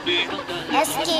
SK.